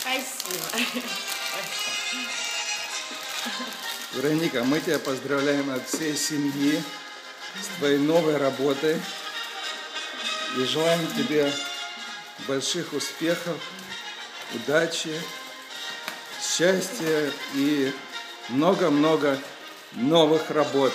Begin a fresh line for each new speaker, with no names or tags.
Спасибо.
Вероника, мы тебя поздравляем от всей семьи с твоей новой работой и желаем тебе больших успехов, удачи, счастья и много-много новых работ.